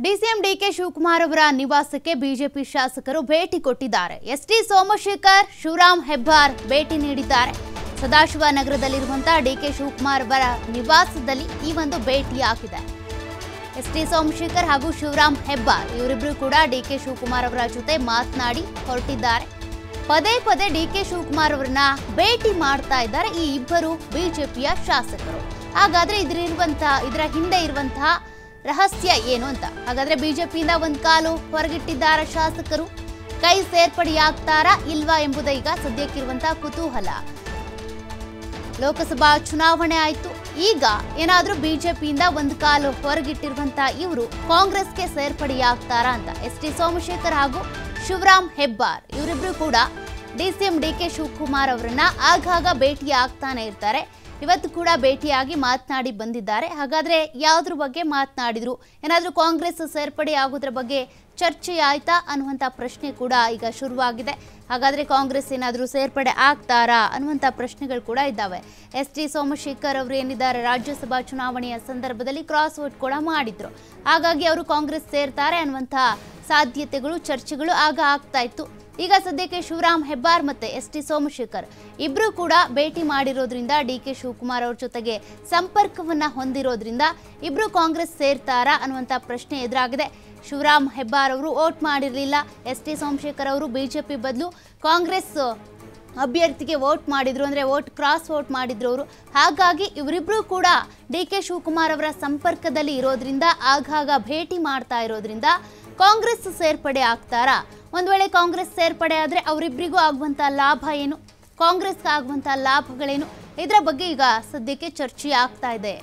DCM DK Shivakumar ಅವರ ನಿವಾಸಕ್ಕೆ BJP ಶಾಸಕರು ಭೇಟಿ ಕೊಟ್ಟಿದ್ದಾರೆ. ಎಸ್ಟಿ ಸೋಮಶೇಖರ್, ಶಿವರಾಮ್ ಹೆಬ್ಬಾರ್ ಭೇಟಿ ನೀಡಿದ್ದಾರೆ. ಸದಾಶಿವ ನಗರದಲ್ಲಿರುವಂತಹ ಡಿಕೆ ಶಿವಕುಮಾರ್ ಅವರ ನಿವಾಸದಲ್ಲಿ ಈ ಒಂದು ಭೇಟಿಯಾಗಿದೆ. ಎಸ್ಟಿ ಸೋಮಶೇಖರ್ ಹಾಗೂ ಶಿವರಾಮ್ ಹೆಬ್ಬಾರ್ ಇವರಿಬ್ರು ಕೂಡ ಡಿಕೆ ಶಿವಕುಮಾರ್ ಅವರ ಜೊತೆ ಮಾತನಾಡಿ ಹೊರಟಿದ್ದಾರೆ. ಪದೇ ಪದೇ ಡಿಕೆ ಶಿವಕುಮಾರ್ ಅವರನ್ನ ಭೇಟಿ ಮಾಡ್ತಾ ಇದ್ದಾರೆ ಈ ಇಬ್ಬರು ಬಿಜೆಪಿಯ ಶಾಸಕರು. ಹಾಗಾದ್ರೆ ಇದರಿರುವಂತಹ, ಇದರ ಹಿಂದೆ ಇರುವಂತಹ ರಹಸ್ಯ ಏನು ಅಂತ. ಹಾಗಾದ್ರೆ ಬಿಜೆಪಿಯಿಂದ ಒಂದ್ ಕಾಲು ಹೊರಗಿಟ್ಟಿದ್ದಾರ ಶಾಸಕರು. ಕೈ ಸೇರ್ಪಡೆಯಾಗ್ತಾರಾ ಇಲ್ವಾ ಎಂಬುದೇ ಈಗ ಸದ್ಯಕ್ಕಿರುವಂತಹ ಕುತೂಹಲ. ಲೋಕಸಭಾ ಚುನಾವಣೆ ಆಯ್ತು. ಈಗ ಏನಾದ್ರೂ ಬಿಜೆಪಿಯಿಂದ ಒಂದು ಕಾಲು ಹೊರಗಿಟ್ಟಿರುವಂತಹ ಇವರು ಕಾಂಗ್ರೆಸ್ಗೆ ಸೇರ್ಪಡೆಯಾಗ್ತಾರಾ ಅಂತ. ಎಸ್ ಟಿ ಸೋಮಶೇಖರ್ ಹಾಗೂ ಶಿವರಾಮ್ ಹೆಬ್ಬಾರ್ ಇವರಿಬ್ರು ಕೂಡ ಡಿಸಿಎಂ ಡಿ ಕೆ ಶಿವಕುಮಾರ್ ಅವರನ್ನ ಆಗಾಗ ಭೇಟಿ ಆಗ್ತಾನೆ ಇರ್ತಾರೆ. ಇವತ್ತು ಕೂಡ ಭೇಟಿಯಾಗಿ ಮಾತನಾಡಿ ಬಂದಿದ್ದಾರೆ. ಹಾಗಾದ್ರೆ ಯಾವ್ದ್ರ ಬಗ್ಗೆ ಮಾತನಾಡಿದ್ರು? ಏನಾದ್ರೂ ಕಾಂಗ್ರೆಸ್ ಸೇರ್ಪಡೆ ಆಗೋದ್ರ ಬಗ್ಗೆ ಚರ್ಚೆ ಆಯ್ತಾ? ಅನ್ನುವಂಥ ಪ್ರಶ್ನೆ ಕೂಡ ಈಗ ಶುರುವಾಗಿದೆ. ಹಾಗಾದ್ರೆ ಕಾಂಗ್ರೆಸ್ ಏನಾದರೂ ಸೇರ್ಪಡೆ ಆಗ್ತಾರಾ? ಅನ್ನುವಂಥ ಪ್ರಶ್ನೆಗಳು ಕೂಡ ಇದ್ದಾವೆ. ಎಸ್ ಟಿ ಸೋಮಶೇಖರ್ ಅವರು ಏನಿದ್ದಾರೆ? ರಾಜ್ಯಸಭಾ ಚುನಾವಣೆಯ ಸಂದರ್ಭದಲ್ಲಿ ಕ್ರಾಸ್ ವೋಟ್ ಕೂಡ ಮಾಡಿದ್ರು. ಹಾಗಾಗಿ ಅವರು ಕಾಂಗ್ರೆಸ್ ಸೇರ್ತಾರೆ ಅನ್ನುವಂಥ ಸಾಧ್ಯತೆಗಳು, ಚರ್ಚೆಗಳು ಆಗ ಆಗ್ತಾ ಇತ್ತು. ಈಗ ಸದ್ಯಕ್ಕೆ ಶಿವರಾಮ್ ಹೆಬ್ಬಾರ್ ಮತ್ತೆ ಎಸ್ ಟಿ ಸೋಮಶೇಖರ್ ಇಬ್ರು ಕೂಡ ಭೇಟಿ ಮಾಡಿರೋದ್ರಿಂದ ಡಿ ಕೆ ಶಿವಕುಮಾರ್ ಅವ್ರ ಜೊತೆಗೆ ಸಂಪರ್ಕವನ್ನ ಹೊಂದಿರೋದ್ರಿಂದ ಇಬ್ರು ಕಾಂಗ್ರೆಸ್ ಸೇರ್ತಾರಾ ಅನ್ನುವಂಥ ಪ್ರಶ್ನೆ ಎದುರಾಗಿದೆ. ಶಿವರಾಮ್ ಹೆಬ್ಬಾರ್ ಅವರು ವೋಟ್ ಮಾಡಿರಲಿಲ್ಲ. ಎಸ್ ಟಿ ಸೋಮಶೇಖರ್ ಅವರು ಬಿಜೆಪಿ ಬದಲು ಕಾಂಗ್ರೆಸ್ ಅಭ್ಯರ್ಥಿಗೆ ವೋಟ್ ಮಾಡಿದ್ರು ಅಂದ್ರೆ ವೋಟ್ ಕ್ರಾಸ್ ವೋಟ್ ಮಾಡಿದ್ರು ಅವರು. ಹಾಗಾಗಿ ಇವರಿಬ್ರು ಕೂಡ ಡಿ ಕೆ ಶಿವಕುಮಾರ್ ಅವರ ಸಂಪರ್ಕದಲ್ಲಿ ಇರೋದ್ರಿಂದ, ಆಗಾಗ ಭೇಟಿ ಮಾಡ್ತಾ ಇರೋದ್ರಿಂದ ಕಾಂಗ್ರೆಸ್ ಸೇರ್ಪಡೆ ಆಗ್ತಾರಾ? ಒಂದ್ ವೇಳೆ ಕಾಂಗ್ರೆಸ್ ಸೇರ್ಪಡೆ ಆದರೆ ಅವರಿಬ್ಬರಿಗೂ ಆಗುವಂಥ ಲಾಭ ಏನು? ಕಾಂಗ್ರೆಸ್ಗೆ ಆಗುವಂಥ ಲಾಭಗಳೇನು? ಇದರ ಬಗ್ಗೆ ಈಗ ಸದ್ಯಕ್ಕೆ ಚರ್ಚೆ ಆಗ್ತಾ ಇದೆ.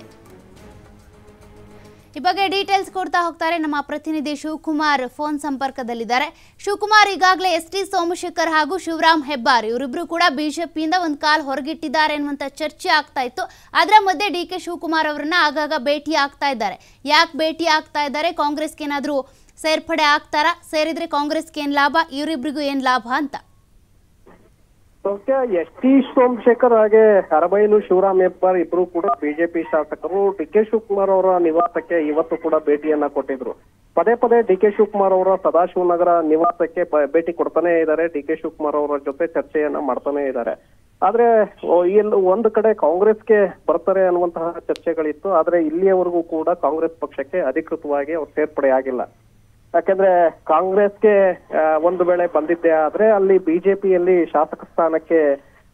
ಈ ಬಗ್ಗೆ ಡೀಟೇಲ್ಸ್ ಕೊಡ್ತಾ ಹೋಗ್ತಾರೆ ನಮ್ಮ ಪ್ರತಿನಿಧಿ ಶಿವಕುಮಾರ್ ಫೋನ್ ಸಂಪರ್ಕದಲ್ಲಿದ್ದಾರೆ. ಶಿವಕುಮಾರ್, ಈಗಾಗಲೇ ಎಸ್ ಟಿ ಸೋಮಶೇಖರ್ ಹಾಗೂ ಶಿವರಾಮ್ ಹೆಬ್ಬಾರ್ ಇವರಿಬ್ರು ಕೂಡ ಬಿಜೆಪಿಯಿಂದ ಒಂದು ಕಾಲ್ ಹೊರಗಿಟ್ಟಿದ್ದಾರೆ ಅನ್ನುವಂಥ ಚರ್ಚೆ ಆಗ್ತಾ ಇತ್ತು. ಅದರ ಮಧ್ಯೆ ಡಿ ಕೆ ಶಿವಕುಮಾರ್ ಅವರನ್ನ ಆಗಾಗ ಭೇಟಿ ಆಗ್ತಾ ಇದ್ದಾರೆ. ಯಾಕೆ ಭೇಟಿ ಆಗ್ತಾ ಇದ್ದಾರೆ? ಕಾಂಗ್ರೆಸ್ಗೆ ಏನಾದರೂ ಸೇರ್ಪಡೆ ಆಗ್ತಾರಾ? ಸೇರಿದ್ರೆ ಕಾಂಗ್ರೆಸ್ಗೆ ಏನ್ ಲಾಭ? ಇವರಿಬ್ರಿಗೂ ಏನ್ ಲಾಭ ಅಂತ? ಎಸ್ ಟಿ ಸೋಮಶೇಖರ್ ಹಾಗೆ ಅರಬೈಲು ಶಿವರಾಮ್ ಹೆಬ್ಬಾರ್ ಇಬ್ರು ಕೂಡ ಬಿಜೆಪಿ ಶಾಸಕರು. ಡಿ ಕೆ ಶಿವಕುಮಾರ್ ಅವರ ನಿವಾಸಕ್ಕೆ ಇವತ್ತು ಕೂಡ ಭೇಟಿಯನ್ನ ಕೊಟ್ಟಿದ್ರು. ಪದೇ ಪದೇ ಡಿ ಕೆ ಶಿವಕುಮಾರ್ ಅವರ ಸದಾಶಿವನಗರ ನಿವಾಸಕ್ಕೆ ಭೇಟಿ ಕೊಡ್ತಾನೆ ಇದ್ದಾರೆ ಡಿ ಕೆ ಶಿವಕುಮಾರ್ ಅವರ ಜೊತೆ ಚರ್ಚೆಯನ್ನ ಮಾಡ್ತಾನೆ ಇದ್ದಾರೆ ಆದ್ರೆ ಇಲ್ಲಿ ಒಂದು ಕಡೆ ಕಾಂಗ್ರೆಸ್ಗೆ ಬರ್ತಾರೆ ಅನ್ನುವಂತಹ ಚರ್ಚೆಗಳಿತ್ತು. ಆದ್ರೆ ಇಲ್ಲಿಯವರೆಗೂ ಕೂಡ ಕಾಂಗ್ರೆಸ್ ಪಕ್ಷಕ್ಕೆ ಅಧಿಕೃತವಾಗಿ ಅವ್ರು ಸೇರ್ಪಡೆ ಆಗಿಲ್ಲ. ಯಾಕಂದ್ರೆ ಕಾಂಗ್ರೆಸ್ಗೆ ಒಂದು ವೇಳೆ ಬಂದಿದ್ದೆ ಆದ್ರೆ ಅಲ್ಲಿ ಬಿಜೆಪಿಯಲ್ಲಿ ಶಾಸಕ ಸ್ಥಾನಕ್ಕೆ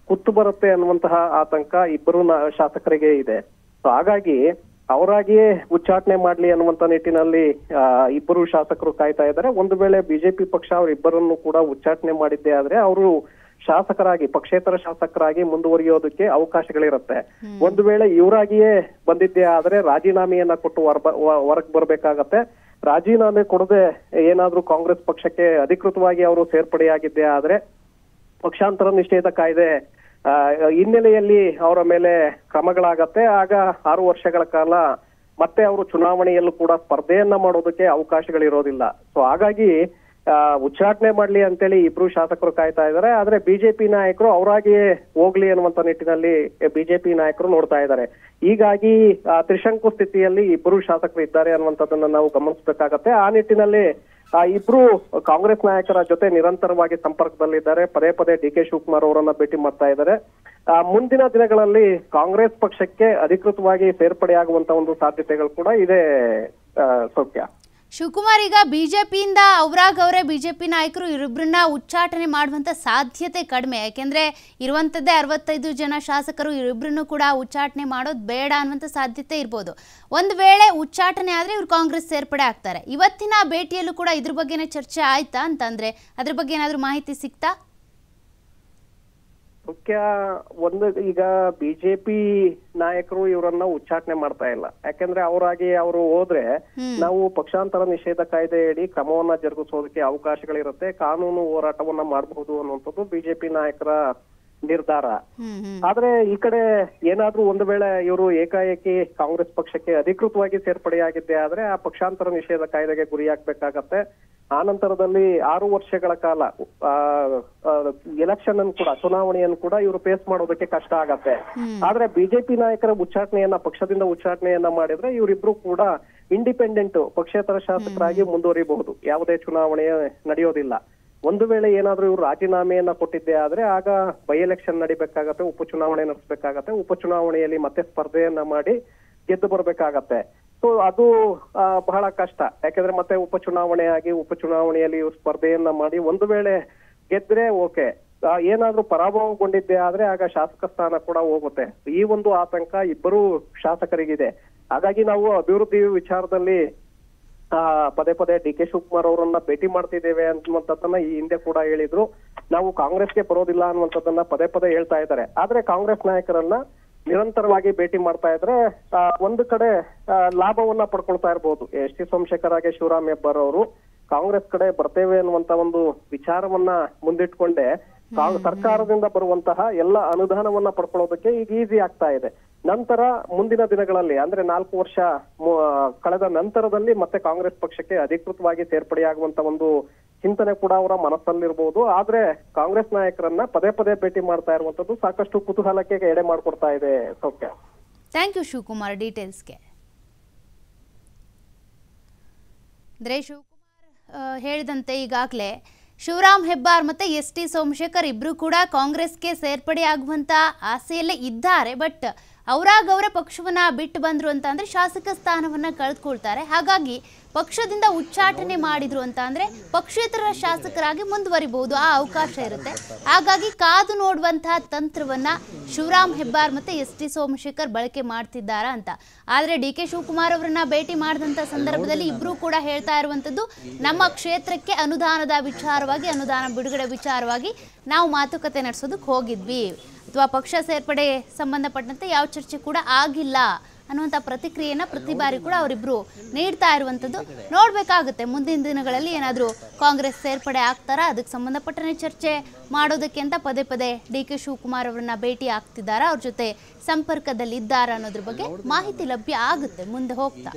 ಕುತ್ತು ಬರುತ್ತೆ ಅನ್ನುವಂತಹ ಆತಂಕ ಇಬ್ಬರು ಶಾಸಕರಿಗೆ ಇದೆ. ಸೊ ಹಾಗಾಗಿ ಅವರಾಗಿಯೇ ಉಚ್ಚಾಟನೆ ಮಾಡ್ಲಿ ಅನ್ನುವಂತ ನಿಟ್ಟಿನಲ್ಲಿ ಇಬ್ಬರು ಶಾಸಕರು ಕಾಯ್ತಾ ಇದ್ದಾರೆ. ಒಂದು ವೇಳೆ ಬಿಜೆಪಿ ಪಕ್ಷ ಅವರಿಬ್ಬರನ್ನು ಕೂಡ ಉಚ್ಚಾಟನೆ ಮಾಡಿದ್ದೆ ಆದ್ರೆ ಅವರು ಶಾಸಕರಾಗಿ ಪಕ್ಷೇತರ ಶಾಸಕರಾಗಿ ಮುಂದುವರಿಯೋದಕ್ಕೆ ಅವಕಾಶಗಳಿರುತ್ತೆ. ಒಂದು ವೇಳೆ ಇವರಾಗಿಯೇ ಬಂದಿದ್ದೆ ಆದ್ರೆ ರಾಜೀನಾಮೆಯನ್ನ ಕೊಟ್ಟು ಹೊರಗ್ ಬರ್ಬೇಕಾಗತ್ತೆ. ರಾಜೀನಾಮೆ ಕೊಡದೆ ಏನಾದ್ರೂ ಕಾಂಗ್ರೆಸ್ ಪಕ್ಷಕ್ಕೆ ಅಧಿಕೃತವಾಗಿ ಅವರು ಸೇರ್ಪಡೆಯಾಗಿದ್ದೆ ಆದ್ರೆ ಪಕ್ಷಾಂತರ ನಿಷೇಧ ಕಾಯ್ದೆ ಹಿನ್ನೆಲೆಯಲ್ಲಿ ಅವರ ಮೇಲೆ ಕ್ರಮಗಳಾಗತ್ತೆ. ಆಗ ಆರು ವರ್ಷಗಳ ಕಾಲ ಮತ್ತೆ ಅವರು ಚುನಾವಣೆಯಲ್ಲೂ ಕೂಡ ಸ್ಪರ್ಧೆಯನ್ನ ಮಾಡೋದಕ್ಕೆ ಅವಕಾಶಗಳಿರೋದಿಲ್ಲ. ಸೊ ಹಾಗಾಗಿ ಉಚ್ಚಾಟನೆ ಮಾಡ್ಲಿ ಅಂತೇಳಿ ಇಬ್ರು ಶಾಸಕರು ಕಾಯ್ತಾ ಇದ್ದಾರೆ. ಆದ್ರೆ ಬಿಜೆಪಿ ನಾಯಕರು ಅವರಾಗಿಯೇ ಹೋಗ್ಲಿ ಅನ್ನುವಂತ ನಿಟ್ಟಿನಲ್ಲಿ ಬಿಜೆಪಿ ನಾಯಕರು ನೋಡ್ತಾ ಇದ್ದಾರೆ. ಹೀಗಾಗಿ ತ್ರಿಶಂಕು ಸ್ಥಿತಿಯಲ್ಲಿ ಇಬ್ಬರು ಶಾಸಕರು ಇದ್ದಾರೆ ಅನ್ನುವಂಥದ್ದನ್ನ ನಾವು ಗಮನಿಸ್ಬೇಕಾಗತ್ತೆ. ಆ ನಿಟ್ಟಿನಲ್ಲಿ, ಆ, ಇಬ್ರು ಕಾಂಗ್ರೆಸ್ ನಾಯಕರ ಜೊತೆ ನಿರಂತರವಾಗಿ ಸಂಪರ್ಕದಲ್ಲಿದ್ದಾರೆ. ಪದೇ ಪದೇ ಡಿ ಕೆ ಶಿವಕುಮಾರ್ ಅವರನ್ನ ಭೇಟಿ ಮಾಡ್ತಾ ಇದ್ದಾರೆ. ಮುಂದಿನ ದಿನಗಳಲ್ಲಿ ಕಾಂಗ್ರೆಸ್ ಪಕ್ಷಕ್ಕೆ ಅಧಿಕೃತವಾಗಿ ಸೇರ್ಪಡೆಯಾಗುವಂತ ಒಂದು ಸಾಧ್ಯತೆಗಳು ಕೂಡ ಇದೆ ಸೌಖ್ಯ. ಶಿವಕುಮಾರ್, ಈಗ ಬಿಜೆಪಿಯಿಂದ ಅವರಾಗ ಅವರೇ ಬಿಜೆಪಿ ನಾಯಕರು ಇವರಿಬ್ಬರನ್ನ ಉಚ್ಚಾಟನೆ ಮಾಡುವಂಥ ಸಾಧ್ಯತೆ ಕಡಿಮೆ. ಯಾಕೆಂದರೆ ಇರುವಂಥದ್ದೇ ಅರವತ್ತೈದು ಜನ ಶಾಸಕರು ಇವರಿಬ್ಬರನ್ನು ಕೂಡ ಉಚ್ಚಾಟನೆ ಮಾಡೋದು ಬೇಡ ಅನ್ನುವಂಥ ಸಾಧ್ಯತೆ ಇರ್ಬೋದು. ಒಂದು ವೇಳೆ ಉಚ್ಚಾಟನೆ ಆದರೆ ಇವರು ಕಾಂಗ್ರೆಸ್ ಸೇರ್ಪಡೆ ಆಗ್ತಾರೆ. ಇವತ್ತಿನ ಭೇಟಿಯಲ್ಲೂ ಕೂಡ ಇದ್ರ ಬಗ್ಗೆನೇ ಚರ್ಚೆ ಆಯ್ತಾ ಅಂತಂದರೆ, ಅದ್ರ ಬಗ್ಗೆ ಏನಾದರೂ ಮಾಹಿತಿ ಸಿಕ್ತಾ ಮುಖ್ಯ ಒಂದು ಈಗ ಬಿಜೆಪಿ ನಾಯಕರು ಇವರನ್ನ ಉಚ್ಚಾಟನೆ ಮಾಡ್ತಾ ಇಲ್ಲ. ಯಾಕಂದ್ರೆ ಅವರಾಗಿ ಅವರು ಹೋದ್ರೆ ನಾವು ಪಕ್ಷಾಂತರ ನಿಷೇಧ ಕಾಯ್ದೆಯಡಿ ಕ್ರಮವನ್ನ ಜರುಗಿಸೋದಕ್ಕೆ ಅವಕಾಶಗಳಿರುತ್ತೆ ಕಾನೂನು ಹೋರಾಟವನ್ನ ಮಾಡಬಹುದು ಅನ್ನುವಂಥದ್ದು ಬಿಜೆಪಿ ನಾಯಕರ ನಿರ್ಧಾರ. ಆದ್ರೆ ಈ ಕಡೆ ಏನಾದ್ರೂ ಒಂದು ವೇಳೆ ಇವರು ಏಕಾಏಕಿ ಕಾಂಗ್ರೆಸ್ ಪಕ್ಷಕ್ಕೆ ಅಧಿಕೃತವಾಗಿ ಸೇರ್ಪಡೆಯಾಗಿದ್ದೆ ಆದ್ರೆ ಆ ಪಕ್ಷಾಂತರ ನಿಷೇಧ ಕಾಯ್ದೆಗೆ ಗುರಿಯಾಗಬೇಕಾಗತ್ತೆ. ಆ ನಂತರದಲ್ಲಿ ಆರು ವರ್ಷಗಳ ಕಾಲ ಎಲೆಕ್ಷನ್ ಅನ್ನು ಕೂಡ ಚುನಾವಣೆಯನ್ನು ಕೂಡ ಇವರು ಫೇಸ್ ಮಾಡೋದಕ್ಕೆ ಕಷ್ಟ ಆಗತ್ತೆ. ಆದ್ರೆ ಬಿಜೆಪಿ ನಾಯಕರ ಉಚ್ಚಾಟನೆಯನ್ನ ಪಕ್ಷದಿಂದ ಉಚ್ಚಾಟನೆಯನ್ನ ಮಾಡಿದ್ರೆ ಇವರಿಬ್ರು ಕೂಡ ಇಂಡಿಪೆಂಡೆಂಟ್ ಪಕ್ಷೇತರ ಶಾಸಕರಾಗಿ ಮುಂದುವರಿಬಹುದು. ಯಾವುದೇ ಚುನಾವಣೆ ನಡೆಯೋದಿಲ್ಲ. ಒಂದು ವೇಳೆ ಏನಾದ್ರೂ ಇವರು ರಾಜೀನಾಮೆಯನ್ನ ಕೊಟ್ಟಿದ್ದೆ ಆದ್ರೆ ಆಗ ಬೈ ಎಲೆಕ್ಷನ್ ನಡಿಬೇಕಾಗತ್ತೆ ಉಪಚುನಾವಣೆ ನಡೆಸಬೇಕಾಗತ್ತೆ ಉಪಚುನಾವಣೆಯಲ್ಲಿ ಮತ್ತೆ ಸ್ಪರ್ಧೆಯನ್ನ ಮಾಡಿ ಗೆದ್ದು ಬರ್ಬೇಕಾಗತ್ತೆ. ಸೊ ಅದು ಬಹಳ ಕಷ್ಟ. ಯಾಕಂದ್ರೆ ಮತ್ತೆ ಉಪಚುನಾವಣೆ ಆಗಿ ಉಪಚುನಾವಣೆಯಲ್ಲಿ ಸ್ಪರ್ಧೆಯನ್ನ ಮಾಡಿ ಒಂದು ವೇಳೆ ಗೆದ್ರೆ ಓಕೆ. ಏನಾದ್ರೂ ಪರಾಭವಗೊಂಡಿದ್ದೆ ಆದ್ರೆ ಆಗ ಶಾಸಕ ಸ್ಥಾನ ಕೂಡ ಹೋಗುತ್ತೆ. ಈ ಒಂದು ಆತಂಕ ಇಬ್ಬರು ಶಾಸಕರಿಗಿದೆ. ಹಾಗಾಗಿ ನಾವು ಅಭಿವೃದ್ಧಿ ವಿಚಾರದಲ್ಲಿ ಆ, ಪದೇ ಪದೇ ಡಿ ಕೆ ಶಿವಕುಮಾರ್ ಅವರನ್ನ ಭೇಟಿ ಮಾಡ್ತಿದ್ದೇವೆ ಅನ್ನುವಂಥದ್ದನ್ನ ಈ ಹಿಂದೆ ಕೂಡ ಹೇಳಿದ್ರು. ನಾವು ಕಾಂಗ್ರೆಸ್ಗೆ ಬರೋದಿಲ್ಲ ಅನ್ನುವಂಥದ್ದನ್ನ ಪದೇ ಪದೇ ಹೇಳ್ತಾ ಇದ್ದಾರೆ. ಆದ್ರೆ ಕಾಂಗ್ರೆಸ್ ನಾಯಕರನ್ನ ನಿರಂತರವಾಗಿ ಭೇಟಿ ಮಾಡ್ತಾ ಇದ್ರೆ ಒಂದು ಕಡೆ ಲಾಭವನ್ನ ಪಡ್ಕೊಳ್ತಾ ಇರ್ಬೋದು. ಎಸ್ ಟಿ ಸೋಮಶೇಖರ್ ಹಾಗೆ ಶಿವರಾಮ್ ಹೆಬ್ಬಾರ್ ಅವರು ಕಾಂಗ್ರೆಸ್ ಕಡೆ ಬರ್ತೇವೆ ಅನ್ನುವಂತ ಒಂದು ವಿಚಾರವನ್ನ ಮುಂದಿಟ್ಕೊಂಡೆ. ಸರ್ಕಾರದಿಂದ ಬರುವಂತಹ ಎಲ್ಲ ಅನುದಾನವನ್ನ ಪಡ್ಕೊಳ್ಳೋದಕ್ಕೆ ಈಗ ಈಸಿ ಆಗ್ತಾ ಇದೆ. ನಂತರ ಮುಂದಿನ ದಿನಗಳಲ್ಲಿ ಅಂದ್ರೆ ನಾಲ್ಕು ವರ್ಷ ಕಳೆದ ನಂತರದಲ್ಲಿ ಮತ್ತೆ ಕಾಂಗ್ರೆಸ್ ಪಕ್ಷಕ್ಕೆ ಅಧಿಕೃತವಾಗಿ ಸೇರ್ಪಡೆಯಾಗುವಂತ ಒಂದು ಚಿಂತನೆ ಕೂಡ ಅವರ ಮನಸ್ಸಲ್ಲಿರ್ಬೋದು. ಆದ್ರೆ ಕಾಂಗ್ರೆಸ್ ನಾಯಕರನ್ನ ಪದೇ ಪದೇ ಭೇಟಿ ಮಾಡ್ತಾ ಇರುವಂತದ್ದು ಸಾಕಷ್ಟು ಕುತೂಹಲಕ್ಕೆ ಎಡೆ ಮಾಡ್ಕೊಡ್ತಾ ಇದೆ ಸೌಖ್ಯ. ಥ್ಯಾಂಕ್ ಯು ಶಿವಕುಮಾರ್ ಡೀಟೇಲ್ಸ್ಗೆ ಅಂದ್ರೆ ಶಿವಕುಮಾರ್ ಹೇಳಿದಂತೆ ಈಗಾಗಲೇ ಶಿವರಾಮ್ ಹೆಬ್ಬಾರ್ ಮತ್ತೆ ಎಸ್ ಟಿ ಸೋಮಶೇಖರ್ ಇಬ್ರು ಕೂಡ ಕಾಂಗ್ರೆಸ್ಗೆ ಆಗುವಂತ ಆಸೆಯಲ್ಲೇ ಇದ್ದಾರೆ. ಬಟ್ ಅವರಾಗ ಅವರೇ ಪಕ್ಷವನ್ನ ಬಿಟ್ಟು ಬಂದ್ರು ಅಂತ ಅಂದ್ರೆ ಶಾಸಕ ಸ್ಥಾನವನ್ನ ಕಳೆದುಕೊಳ್ತಾರೆ. ಹಾಗಾಗಿ ಪಕ್ಷದಿಂದ ಉಚ್ಚಾಟನೆ ಮಾಡಿದ್ರು ಅಂತ ಅಂದ್ರೆ ಪಕ್ಷೇತರ ಶಾಸಕರಾಗಿ ಮುಂದುವರಿಬಹುದು, ಆ ಅವಕಾಶ ಇರುತ್ತೆ. ಹಾಗಾಗಿ ಕಾದು ನೋಡುವಂತಹ ತಂತ್ರವನ್ನ ಶಿವರಾಮ್ ಹೆಬ್ಬಾರ್ ಮತ್ತೆ ಎಸ್ ಟಿ ಸೋಮಶೇಖರ್ ಬಳಕೆ ಮಾಡ್ತಿದ್ದಾರಾ ಅಂತ. ಆದ್ರೆ ಡಿ ಕೆ ಶಿವಕುಮಾರ್ ಅವರನ್ನ ಭೇಟಿ ಮಾಡಿದಂತ ಸಂದರ್ಭದಲ್ಲಿ ಇಬ್ರು ಕೂಡ ಹೇಳ್ತಾ ಇರುವಂತದ್ದು ನಮ್ಮ ಕ್ಷೇತ್ರಕ್ಕೆ ಅನುದಾನದ ವಿಚಾರವಾಗಿ, ಅನುದಾನ ಬಿಡುಗಡೆ ವಿಚಾರವಾಗಿ ನಾವು ಮಾತುಕತೆ ನಡೆಸೋದಕ್ಕೆ ಹೋಗಿದ್ವಿ. ಅಥವಾ ಪಕ್ಷ ಸೇರ್ಪಡೆ ಸಂಬಂಧಪಟ್ಟಂತೆ ಯಾವ ಚರ್ಚೆ ಕೂಡ ಆಗಿಲ್ಲ. ಅನ್ನುವಂಥ ಪ್ರತಿಕ್ರಿಯೆನ ಪ್ರತಿ ಬಾರಿ ಕೂಡ ಅವರಿಬ್ರು ನೀಡ್ತಾ ಇರುವಂಥದ್ದು ನೋಡ್ಬೇಕಾಗುತ್ತೆ. ಮುಂದಿನ ದಿನಗಳಲ್ಲಿ ಏನಾದರೂ ಕಾಂಗ್ರೆಸ್ ಸೇರ್ಪಡೆ ಆಗ್ತಾರಾ? ಅದಕ್ಕೆ ಸಂಬಂಧಪಟ್ಟನೆ ಚರ್ಚೆ ಮಾಡೋದಕ್ಕೆ ಅಂತ ಪದೇ ಪದೇ ಡಿ ಕೆ ಶಿವಕುಮಾರ್ ಅವರನ್ನ ಭೇಟಿ ಆಗ್ತಿದ್ದಾರಾ? ಅವ್ರ ಜೊತೆ ಸಂಪರ್ಕದಲ್ಲಿ ಇದ್ದಾರಾ ಅನ್ನೋದ್ರ ಬಗ್ಗೆ ಮಾಹಿತಿ ಲಭ್ಯ ಆಗುತ್ತೆ. ಮುಂದೆ ಹೋಗ್ತಾ.